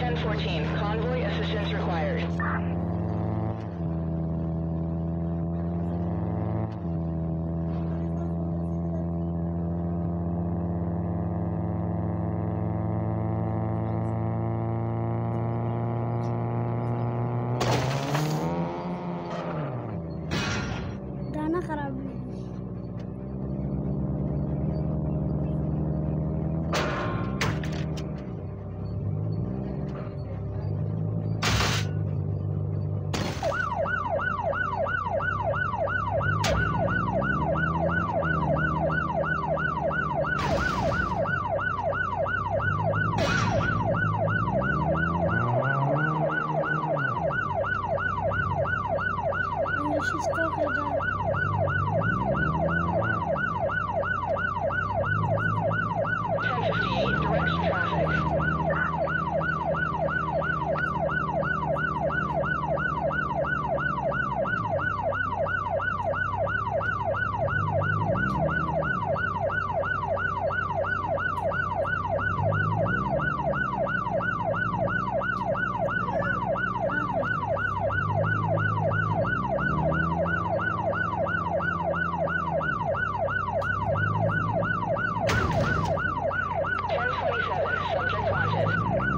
1014, convoy assistance required. Attention, something's watching.